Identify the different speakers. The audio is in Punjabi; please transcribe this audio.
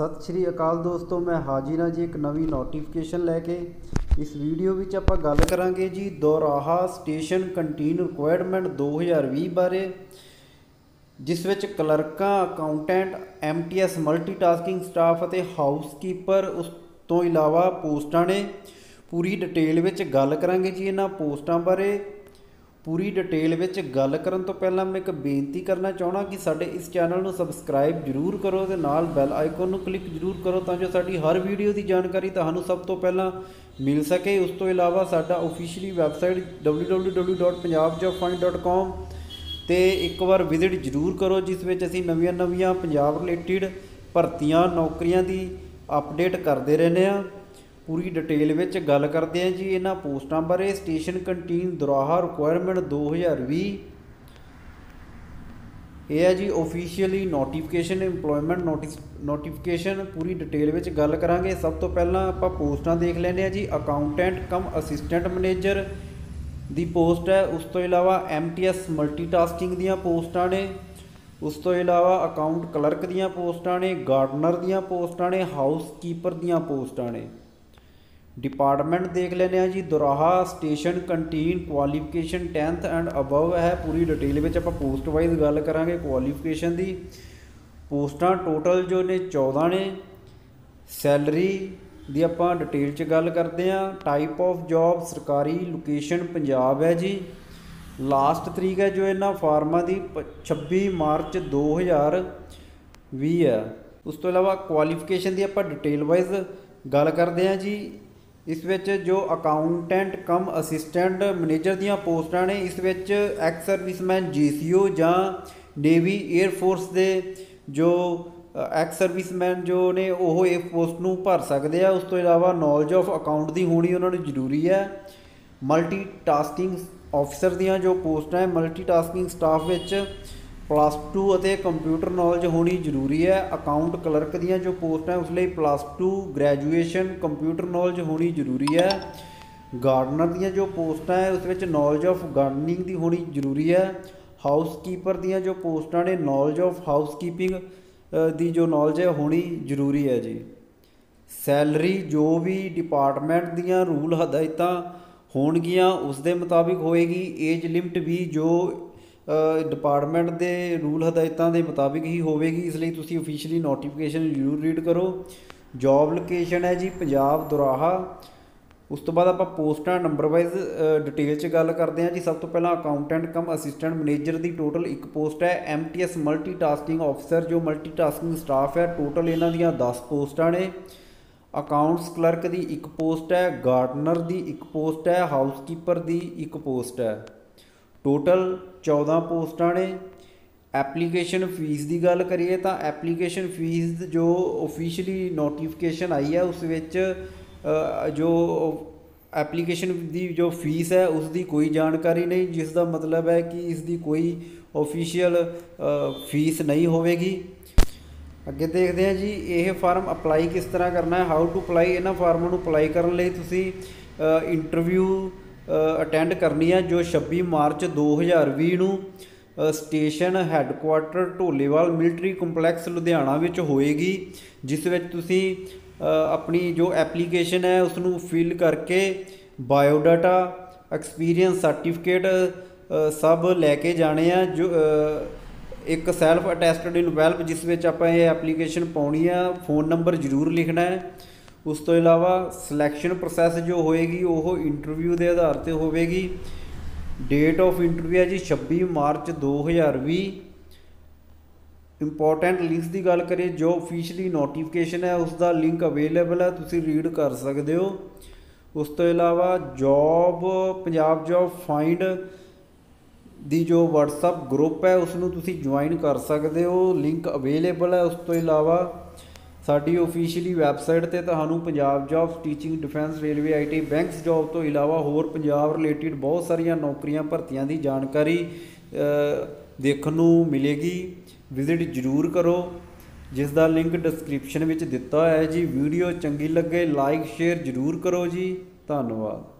Speaker 1: ਸਤਿ ਸ਼੍ਰੀ ਅਕਾਲ ਦੋਸਤੋ, ਮੈਂ ਹਾਜ਼ਰ ਹਾਂ ਜੀ ਇੱਕ ਨਵੀਂ ਨੋਟੀਫਿਕੇਸ਼ਨ ਲੈ ਕੇ। ਇਸ ਵੀਡੀਓ ਵਿੱਚ ਆਪਾਂ ਗੱਲ ਕਰਾਂਗੇ ਜੀ ਦੋਰਾਹਾ ਸਟੇਸ਼ਨ ਕੰਟੀਨ ਰਿਕੁਆਇਰਮੈਂਟ 2020 ਬਾਰੇ, ਜਿਸ ਵਿੱਚ ਕਲਰਕਾਂ ਅਕਾਊਂਟੈਂਟ ਐਮਟੀਐਸ ਮਲਟੀਟਾਸਕਿੰਗ ਸਟਾਫ ਅਤੇ ਹਾਊਸਕੀਪਰ ਉਸ ਤੋਂ ਇਲਾਵਾ ਪੋਸਟਾਂ ਨੇ। ਪੂਰੀ ਡਿਟੇਲ ਵਿੱਚ ਗੱਲ ਕਰਾਂਗੇ ਜੀ ਇਹਨਾਂ ਪੋਸਟਾਂ ਬਾਰੇ। ਪੂਰੀ ਡਿਟੇਲ ਵਿੱਚ ਗੱਲ ਕਰਨ ਤੋਂ ਪਹਿਲਾਂ ਮੈਂ ਇੱਕ ਬੇਨਤੀ ਕਰਨਾ ਚਾਹਣਾ ਕਿ ਸਾਡੇ ਇਸ ਚੈਨਲ ਨੂੰ ਸਬਸਕ੍ਰਾਈਬ ਜਰੂਰ ਕਰੋ ਤੇ ਨਾਲ ਬੈਲ ਆਈਕਨ ਨੂੰ ਕਲਿੱਕ ਜਰੂਰ ਕਰੋ ਤਾਂ ਜੋ ਸਾਡੀ ਹਰ ਵੀਡੀਓ ਦੀ ਜਾਣਕਾਰੀ ਤੁਹਾਨੂੰ ਸਭ ਤੋਂ ਪਹਿਲਾਂ ਮਿਲ ਸਕੇ। ਉਸ ਤੋਂ ਇਲਾਵਾ ਸਾਡਾ ਅਫੀਸ਼ੀਅਲੀ ਵੈਬਸਾਈਟ www.punjabjobfind.com ਤੇ ਇੱਕ ਵਾਰ ਵਿਜ਼ਿਟ ਜਰੂਰ ਕਰੋ, ਜਿਸ ਵਿੱਚ ਅਸੀਂ ਨਵੀਆਂ-ਨਵੀਆਂ ਪੰਜਾਬ ਰਿਲੇਟਡ ਭਰਤੀਆਂ, ਨੌਕਰੀਆਂ ਦੀ ਅਪਡੇਟ ਕਰਦੇ ਰਹਿੰਦੇ ਆ ਪੂਰੀ ਡਿਟੇਲ ਵਿੱਚ ਗੱਲ ਕਰਦੇ ਆ ਜੀ ਇਹਨਾਂ ਪੋਸਟਾਂ ਬਾਰੇ। ਸਟੇਸ਼ਨ ਕੰਟੀਨ ਦੁਰਾਹਾ ਰਿਕੁਆਇਰਮੈਂਟ 2020 ਇਹ ਹੈ ਜੀ officially notification EMPLOYMENT notice notification ਪੂਰੀ ਡਿਟੇਲ ਵਿੱਚ ਗੱਲ ਕਰਾਂਗੇ। ਸਭ ਤੋਂ ਪਹਿਲਾਂ ਆਪਾਂ ਪੋਸਟਾਂ ਦੇਖ ਲੈਂਦੇ ਆ ਜੀ। ਅਕਾਊਂਟੈਂਟ ਕਮ ਅਸਿਸਟੈਂਟ ਮੈਨੇਜਰ ਦੀ ਪੋਸਟ ਹੈ। ਉਸ ਤੋਂ ਇਲਾਵਾ ਐਮਟੀਐਸ ਮਲਟੀਟਾਸਕਿੰਗ ਦੀਆਂ ਪੋਸਟਾਂ ਨੇ। ਉਸ ਤੋਂ ਇਲਾਵਾ ਅਕਾਊਂਟ ਕਲਰਕ ਦੀਆਂ ਪੋਸਟਾਂ ਨੇ। ਗਾਰਡਨਰ ਦੀਆਂ ਪੋਸਟਾਂ ਨੇ। ਹਾਊਸ ਕੀਪਰ ਦੀਆਂ ਪੋਸਟਾਂ ਨੇ। ਡਿਪਾਰਟਮੈਂਟ ਦੇਖ ਲੈਂਦੇ ਆ ਜੀ, Doraha station canteen qualification 10th and above ਹੈ, ਪੂਰੀ ਡਿਟੇਲ ਵਿੱਚ ਆਪਾਂ ਪੋਸਟ ਵਾਈਜ਼ ਗੱਲ ਕਰਾਂਗੇ ਕੁਆਲੀਫਿਕੇਸ਼ਨ ਦੀ। ਪੋਸਟਾਂ ਟੋਟਲ ਜੋ ਨੇ 14 ਨੇ। ਸੈਲਰੀ ਦੀ ਆਪਾਂ ਡਿਟੇਲ 'ਚ ਗੱਲ ਕਰਦੇ ਆ ਟਾਈਪ ਆਫ ਜੌਬ ਸਰਕਾਰੀ ਲੋਕੇਸ਼ਨ ਪੰਜਾਬ ਹੈ ਜੀ। ਲਾਸਟ ਤਰੀਕ ਹੈ ਜੋ ਇਹਨਾਂ ਫਾਰਮਾਂ ਦੀ 26 ਮਾਰਚ 2020 ਹੈ। ਉਸ ਤੋਂ ਇਲਾਵਾ ਕੁਆਲੀਫਿਕੇਸ਼ਨ ਦੀ ਆਪਾਂ ਡਿਟੇਲ ਵਾਈਜ਼ ਗੱਲ ਕਰਦੇ ਆ ਜੀ। ਇਸ ਵਿੱਚ ਜੋ ਅਕਾਊਂਟੈਂਟ ਕਮ ਅਸਿਸਟੈਂਟ ਮੈਨੇਜਰ ਦੀਆਂ ਪੋਸਟਾਂ ਨੇ, ਇਸ ਵਿੱਚ ਐਕਸ ਸਰਵਿਸਮੈਨ ਜੀਸੀਓ ਜਾਂ ਨੇਵੀ 에ਅਰ ਫੋਰਸ ਦੇ ਜੋ ਐਕਸ ਸਰਵਿਸਮੈਨ ਜੋ ਨੇ, ਉਹ ਇਹ ਪੋਸਟ ਨੂੰ ਭਰ ਸਕਦੇ ਆ। ਉਸ ਤੋਂ ਇਲਾਵਾ ਨੌਲੇਜ ਆਫ ਅਕਾਊਂਟ ਦੀ ਹੋਣੀ ਉਹਨਾਂ ਨੂੰ ਜ਼ਰੂਰੀ ਹੈ ਮਲਟੀ ਟਾਸਕਿੰਗ ਆਫੀਸਰ ਦੀਆਂ ਜੋ ਪੋਸਟਾਂ ਹੈ ਮਲਟੀ ਟਾਸਕਿੰਗ ਸਟਾਫ ਵਿੱਚ ਪਲੱਸ 2 ਅਤੇ ਕੰਪਿਊਟਰ ਨੌਲੇਜ ਹੋਣੀ ਜ਼ਰੂਰੀ ਹੈ। ਅਕਾਊਂਟ ਕਲਰਕ ਦੀਆਂ ਜੋ ਪੋਸਟਾਂ ਉਸ ਲਈ ਪਲੱਸ 2 ਗ੍ਰੈਜੂਏਸ਼ਨ ਕੰਪਿਊਟਰ ਨੌਲੇਜ ਹੋਣੀ ਜ਼ਰੂਰੀ ਹੈ। ਗਾਰਡਨਰ ਦੀਆਂ ਜੋ ਪੋਸਟਾਂ ਹੈ, ਉਸ ਵਿੱਚ ਨੌਲੇਜ ਆਫ ਗਾਰਡਨਿੰਗ ਦੀ ਹੋਣੀ ਜ਼ਰੂਰੀ ਹੈ। ਹਾਊਸਕੀਪਰ ਦੀਆਂ ਜੋ ਪੋਸਟਾਂ ਨੇ ਨੌਲੇਜ ਆਫ ਹਾਊਸਕੀਪਿੰਗ ਦੀ ਜੋ ਨੌਲੇਜ ਹੈ ਹੋਣੀ ਜ਼ਰੂਰੀ ਹੈ ਜੀ। ਸੈਲਰੀ ਜੋ ਵੀ ਡਿਪਾਰਟਮੈਂਟ ਦੀਆਂ ਰੂਲ ਹਦਾਇਤਾਂ ਹੋਣਗੀਆਂ, ਉਸ ਦੇ ਮੁਤਾਬਿਕ ਹੋਏਗੀ। ਏਜ ਲਿਮਟ ਵੀ ਜੋ ਡਿਪਾਰਟਮੈਂਟ ਦੇ ਰੂਲ ਹਦਾਇਤਾਂ ਦੇ ਮੁਤਾਬਿਕ ਹੀ ਹੋਵੇਗੀ, ਇਸ ਲਈ ਤੁਸੀਂ ਅਫੀਸ਼ੀਅਲੀ ਨੋਟੀਫਿਕੇਸ਼ਨ ਜ਼ਰੂਰ ਰੀਡ ਕਰੋ। ਜੌਬ ਲੋਕੇਸ਼ਨ ਹੈ ਜੀ, ਪੰਜਾਬ ਦੁਰਾਹਾ। ਉਸ ਤੋਂ ਬਾਅਦ ਆਪਾਂ ਪੋਸਟਾਂ ਨੰਬਰ ਵਾਈਜ਼ ਡਿਟੇਲ 'ਚ ਗੱਲ ਕਰਦੇ ਹਾਂ ਜੀ। ਸਭ ਤੋਂ ਪਹਿਲਾਂ ਅਕਾਊਂਟੈਂਟ ਕਮ ਅਸਿਸਟੈਂਟ ਮੈਨੇਜਰ ਦੀ ਟੋਟਲ ਇੱਕ ਪੋਸਟ ਹੈ। ਐਮਟੀਐਸ ਮਲਟੀਟਾਸਕਿੰਗ ਆਫੀਸਰ ਜੋ ਮਲਟੀਟਾਸਕਿੰਗ ਸਟਾਫ ਹੈ ਟੋਟਲ ਇਹਨਾਂ ਦੀਆਂ 10 ਪੋਸਟਾਂ ਨੇ। ਅਕਾਊਂਟਸ ਕਲਰਕ ਦੀ ਇੱਕ ਪੋਸਟ ਹੈ ਗਾਰਡਨਰ ਦੀ ਇੱਕ ਪੋਸਟ ਹੈ ਹਾਊਸਕੀਪਰ ਦੀ ਇੱਕ ਪੋਸਟ ਹੈ। ਟੋਟਲ 14 ਪੋਸਟਾਂ ਨੇ। ਐਪਲੀਕੇਸ਼ਨ ਫੀਸ ਦੀ ਗੱਲ ਕਰੀਏ ਤਾਂ ਐਪਲੀਕੇਸ਼ਨ ਫੀਸ ਜੋ ਅਫੀਸ਼ੀਅਲੀ ਨੋਟੀਫਿਕੇਸ਼ਨ ਆਈ ਹੈ, ਉਸ ਵਿੱਚ ਜੋ ਐਪਲੀਕੇਸ਼ਨ ਦੀ ਜੋ ਫੀਸ ਹੈ, ਉਸ ਦੀ ਕੋਈ ਜਾਣਕਾਰੀ ਨਹੀਂ, ਜਿਸ ਦਾ ਮਤਲਬ ਹੈ ਕਿ ਇਸ ਦੀ ਕੋਈ ਅਫੀਸ਼ੀਅਲ ਫੀਸ ਨਹੀਂ ਹੋਵੇਗੀ। ਅੱਗੇ ਦੇਖਦੇ ਹਾਂ ਜੀ, ਇਹ ਫਾਰਮ ਅਪਲਾਈ ਕਿਸ ਤਰ੍ਹਾਂ ਕਰਨਾ ਹੈ ਹਾਊ ਟੂ ਅਪਲਾਈ ਇਹਨਾਂ ਫਾਰਮਾਂ ਨੂੰ ਅਪਲਾਈ ਕਰਨ ਲਈ ਤੁਸੀਂ ਇੰਟਰਵਿਊ ਅਟੈਂਡ ਕਰਨੀ ਹੈ ਜੋ 26 ਮਾਰਚ 2020 ਨੂੰ station headquarter Dholewal military complex Ludhiana ਵਿੱਚ ਹੋਏਗੀ, ਜਿਸ ਵਿੱਚ ਤੁਸੀਂ ਆਪਣੀ ਜੋ ਐਪਲੀਕੇਸ਼ਨ ਹੈ ਉਸ ਨੂੰ ਫਿਲ ਕਰਕੇ ਬਾਇਓਡਾਟਾ ਐਕਸਪੀਰੀਅੰਸ ਸਰਟੀਫਿਕੇਟ ਸਭ ਲੈ ਕੇ ਜਾਣੇ ਆ, ਜੋ ਇੱਕ ਸੈਲਫ ਅਟੈਸਟਡ ਇਨਵੈਲਪ ਜਿਸ ਵਿੱਚ ਆਪਾਂ ਇਹ ਐਪਲੀਕੇਸ਼ਨ ਪਾਉਣੀ ਆ ਫੋਨ ਨੰਬਰ ਜ਼ਰੂਰ ਲਿਖਣਾ ਹੈ। ਉਸ ਤੋਂ ਇਲਾਵਾ ਸਿਲੈਕਸ਼ਨ ਪ੍ਰੋਸੈਸ ਜੋ ਹੋਏਗੀ, ਉਹ ਇੰਟਰਵਿਊ ਦੇ ਆਧਾਰ ਤੇ ਹੋਵੇਗੀ। ਡੇਟ ਆਫ ਇੰਟਰਵਿਊ ਹੈ ਜੀ 26 ਮਾਰਚ 2020 ਇੰਪੋਰਟੈਂਟ ਲਿੰਕਸ ਦੀ ਗੱਲ ਕਰੀਏ, ਜੋ ਅਫੀਸ਼ੀਅਲੀ ਨੋਟੀਫਿਕੇਸ਼ਨ ਹੈ ਉਸ ਦਾ ਲਿੰਕ ਅਵੇਲੇਬਲ ਹੈ, ਤੁਸੀਂ ਰੀਡ ਕਰ ਸਕਦੇ ਹੋ। ਉਸ ਤੋਂ ਇਲਾਵਾ ਜੌਬ ਪੰਜਾਬ ਜੌਬ ਫਾਈਂਡ ਦੀ ਜੋ WhatsApp ਗਰੁੱਪ ਹੈ ਉਸ ਨੂੰ ਤੁਸੀਂ ਜੁਆਇਨ ਕਰ ਸਕਦੇ ਹੋ। ਲਿੰਕ ਅਵੇਲੇਬਲ ਹੈ, ਉਸ ਤੋਂ ਇਲਾਵਾ ਸਾਡੀ ਅਫੀਸ਼ੀਅਲੀ ਵੈਬਸਾਈਟ ਤੇ ਤੁਹਾਨੂੰ Punjab job teaching defence railway IT banks job ਤੋਂ ਇਲਾਵਾ ਹੋਰ ਪੰਜਾਬ ਰਿਲੇਟਡ ਬਹੁਤ ਸਾਰੀਆਂ ਨੌਕਰੀਆਂ ਭਰਤੀਆਂ ਦੀ ਜਾਣਕਾਰੀ ਦੇਖਣ ਨੂੰ ਮਿਲੇਗੀ। ਵਿਜ਼ਿਟ ਜ਼ਰੂਰ ਕਰੋ। ਜਿਸ ਦਾ ਲਿੰਕ ਡਿਸਕ੍ਰਿਪਸ਼ਨ ਵਿੱਚ ਦਿੱਤਾ ਹੋਇਆ ਹੈ ਜੀ। ਵੀਡੀਓ ਚੰਗੀ ਲੱਗੇ ਲਾਈਕ ਸ਼ੇਅਰ ਜ਼ਰੂਰ ਕਰੋ ਜੀ। ਧੰਨਵਾਦ।